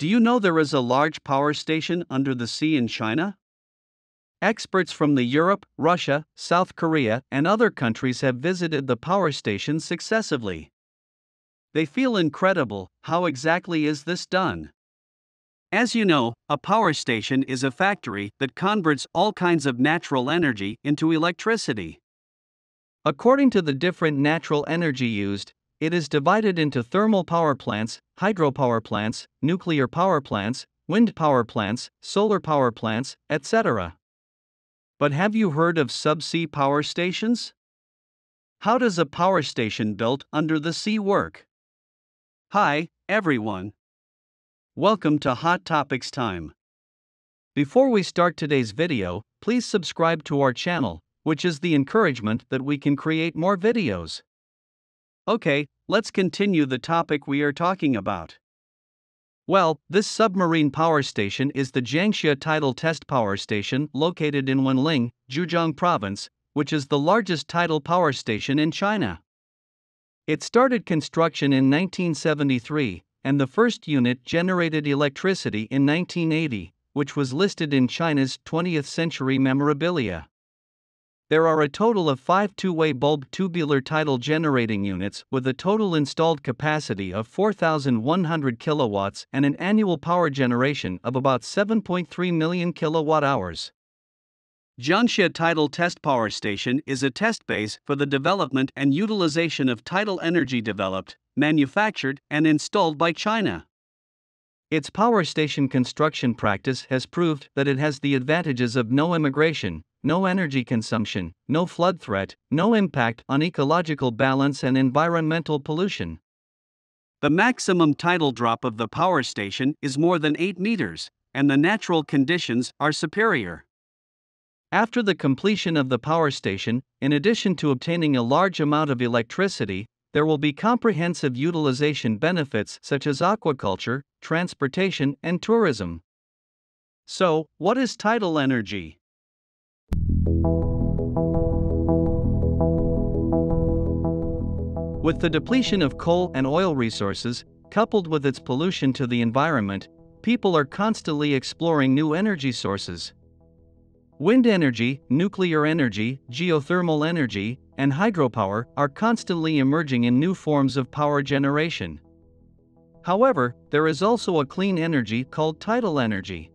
Do you know there is a large power station under the sea in China? Experts from the Europe, Russia, South Korea, and other countries have visited the power station successively. They feel incredible. How exactly is this done? As you know, a power station is a factory that converts all kinds of natural energy into electricity. According to the different natural energy used, it is divided into thermal power plants, hydropower plants, nuclear power plants, wind power plants, solar power plants, etc. But have you heard of subsea power stations? How does a power station built under the sea work? Hi, everyone. Welcome to Hot Topics Time. Before we start today's video, please subscribe to our channel, which is the encouragement that we can create more videos. Okay, let's continue the topic we are talking about. Well, this submarine power station is the Jiangxia Tidal Test Power Station located in Wenling, Zhejiang Province, which is the largest tidal power station in China. It started construction in 1973, and the first unit generated electricity in 1980, which was listed in China's 20th century memorabilia. There are a total of five two way bulb tubular tidal generating units with a total installed capacity of 4,100 kilowatts and an annual power generation of about 7.3 million kilowatt hours. Jiangxia Tidal Test Power Station is a test base for the development and utilization of tidal energy developed, manufactured, and installed by China. Its power station construction practice has proved that it has the advantages of no immigration, no energy consumption, no flood threat, no impact on ecological balance and environmental pollution. The maximum tidal drop of the power station is more than 8 meters, and the natural conditions are superior. After the completion of the power station, in addition to obtaining a large amount of electricity, there will be comprehensive utilization benefits such as aquaculture, transportation, and tourism. So, what is tidal energy? With the depletion of coal and oil resources, coupled with its pollution to the environment, people are constantly exploring new energy sources. Wind energy, nuclear energy, geothermal energy, and hydropower are constantly emerging in new forms of power generation. However, there is also a clean energy called tidal energy.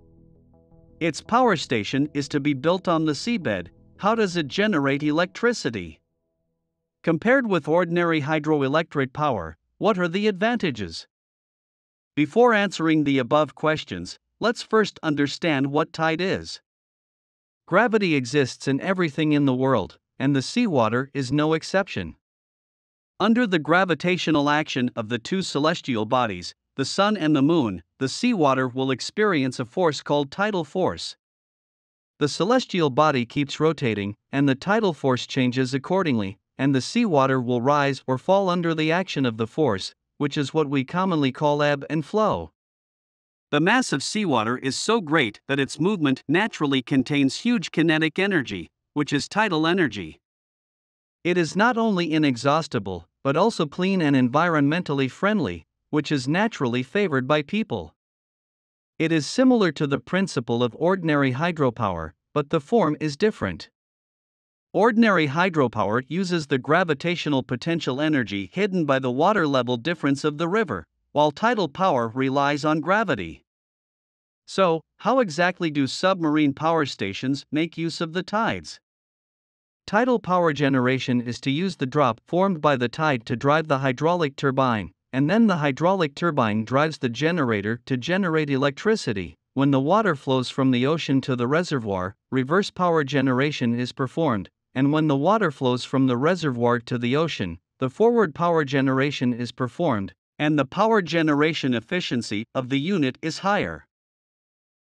Its power station is to be built on the seabed. How does it generate electricity? Compared with ordinary hydroelectric power, what are the advantages? Before answering the above questions, let's first understand what tide is. Gravity exists in everything in the world, and the seawater is no exception. Under the gravitational action of the two celestial bodies, the Sun and the Moon, the seawater will experience a force called tidal force. The celestial body keeps rotating, and the tidal force changes accordingly, and the seawater will rise or fall under the action of the force, which is what we commonly call ebb and flow. The mass of seawater is so great that its movement naturally contains huge kinetic energy, which is tidal energy. It is not only inexhaustible, but also clean and environmentally friendly, which is naturally favored by people. It is similar to the principle of ordinary hydropower, but the form is different. Ordinary hydropower uses the gravitational potential energy hidden by the water level difference of the river, while tidal power relies on gravity. So, how exactly do submarine power stations make use of the tides? Tidal power generation is to use the drop formed by the tide to drive the hydraulic turbine, and then the hydraulic turbine drives the generator to generate electricity. When the water flows from the ocean to the reservoir, reverse power generation is performed, and when the water flows from the reservoir to the ocean, the forward power generation is performed, and the power generation efficiency of the unit is higher.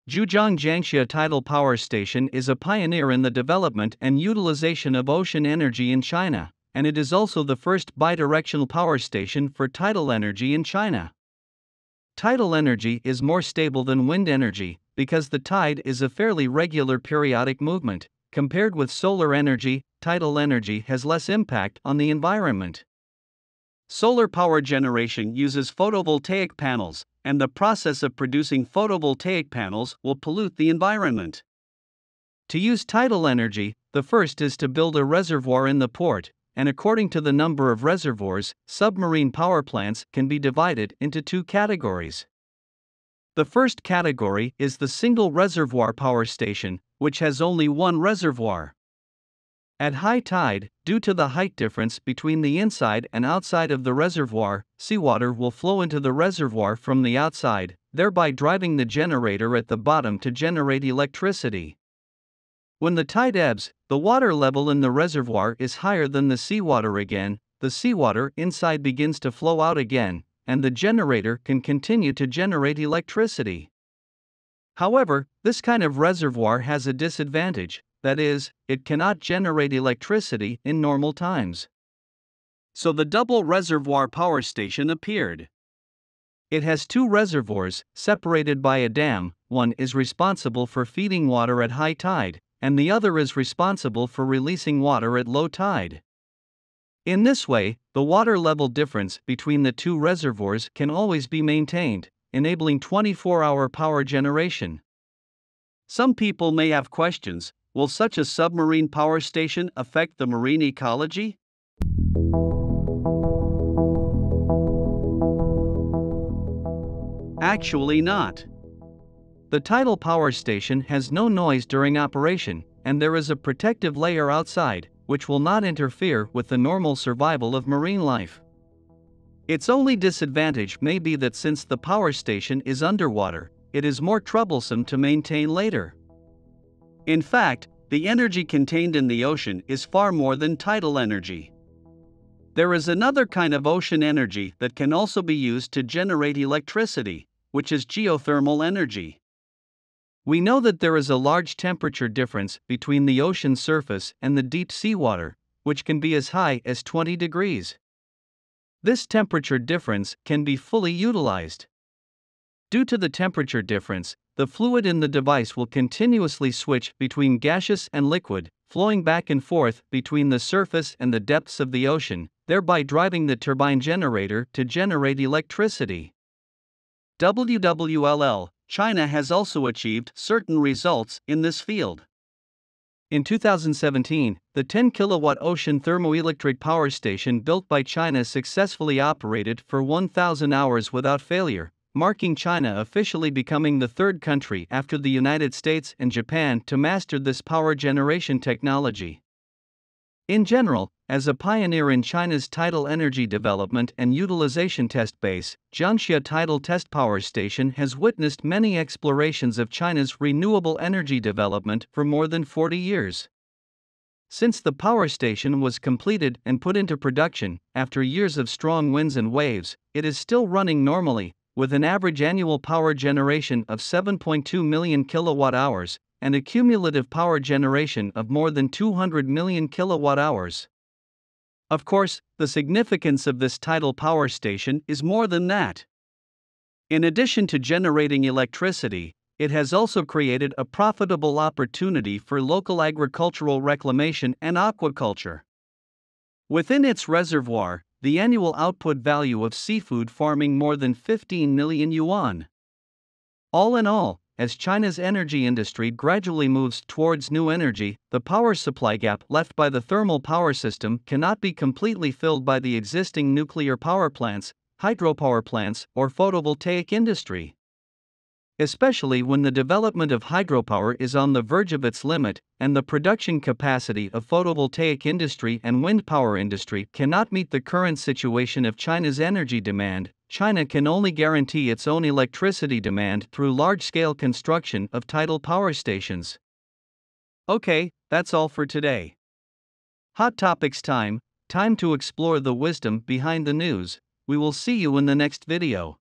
Zhejiang Jiangxia Tidal Power Station is a pioneer in the development and utilization of ocean energy in China, and it is also the first bidirectional power station for tidal energy in China. Tidal energy is more stable than wind energy because the tide is a fairly regular periodic movement, Compared with solar energy, tidal energy has less impact on the environment. Solar power generation uses photovoltaic panels, and the process of producing photovoltaic panels will pollute the environment. To use tidal energy, the first is to build a reservoir in the port, and according to the number of reservoirs, submarine power plants can be divided into two categories. The first category is the single reservoir power station, which has only one reservoir. At high tide, due to the height difference between the inside and outside of the reservoir, seawater will flow into the reservoir from the outside, thereby driving the generator at the bottom to generate electricity. When the tide ebbs, the water level in the reservoir is higher than the seawater again, the seawater inside begins to flow out again, and the generator can continue to generate electricity. However, this kind of reservoir has a disadvantage that is, it cannot generate electricity in normal times. So the double reservoir power station appeared. It has two reservoirs, separated by a dam, one is responsible for feeding water at high tide, and the other is responsible for releasing water at low tide. In this way, the water level difference between the two reservoirs can always be maintained, enabling 24 hour power generation. Some people may have questions will such a submarine power station affect the marine ecology? Actually, not. The tidal power station has no noise during operation, and there is a protective layer outside, which will not interfere with the normal survival of marine life. Its only disadvantage may be that since the power station is underwater, it is more troublesome to maintain later. In fact, the energy contained in the ocean is far more than tidal energy. There is another kind of ocean energy that can also be used to generate electricity, which is geothermal energy. We know that there is a large temperature difference between the ocean surface and the deep seawater, which can be as high as 20 degrees. This temperature difference can be fully utilized. Due to the temperature difference, the fluid in the device will continuously switch between gaseous and liquid, flowing back and forth between the surface and the depths of the ocean, thereby driving the turbine generator to generate electricity. WWLL China has also achieved certain results in this field. In 2017, the 10 kilowatt ocean thermoelectric power station built by China successfully operated for 1,000 hours without failure, marking China officially becoming the third country after the United States and Japan to master this power generation technology. In general, as a pioneer in China's tidal energy development and utilization test base, Jiangxia Tidal Test Power Station has witnessed many explorations of China's renewable energy development for more than 40 years. Since the power station was completed and put into production, after years of strong winds and waves, it is still running normally, with an average annual power generation of 7.2 million kilowatt hours and a cumulative power generation of more than 200 million kilowatt hours. Of course, the significance of this tidal power station is more than that. In addition to generating electricity, it has also created a profitable opportunity for local agricultural reclamation and aquaculture. Within its reservoir, the annual output value of seafood farming more than 15 million yuan. All in all, as China's energy industry gradually moves towards new energy, the power supply gap left by the thermal power system cannot be completely filled by the existing nuclear power plants, hydropower plants, or photovoltaic industry. Especially when the development of hydropower is on the verge of its limit, and the production capacity of photovoltaic industry and wind power industry cannot meet the current situation of China's energy demand, China can only guarantee its own electricity demand through large scale construction of tidal power stations. Okay, that's all for today. Hot Topics time, time to explore the wisdom behind the news. We will see you in the next video.